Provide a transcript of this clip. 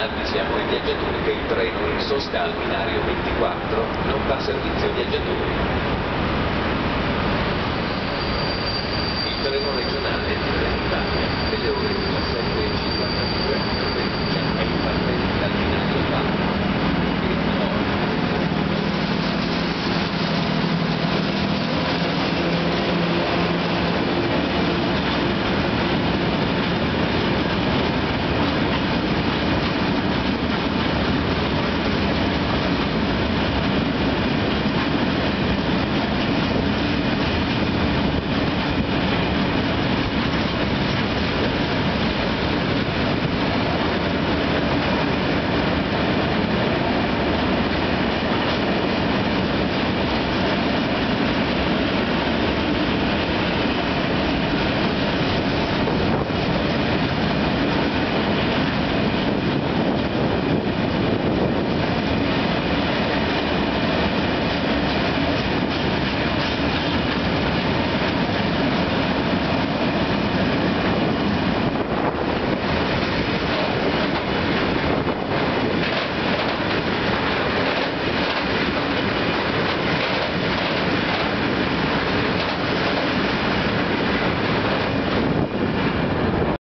Avvisiamo i viaggiatori che il treno in sosta al binario 24 non fa servizio viaggiatori.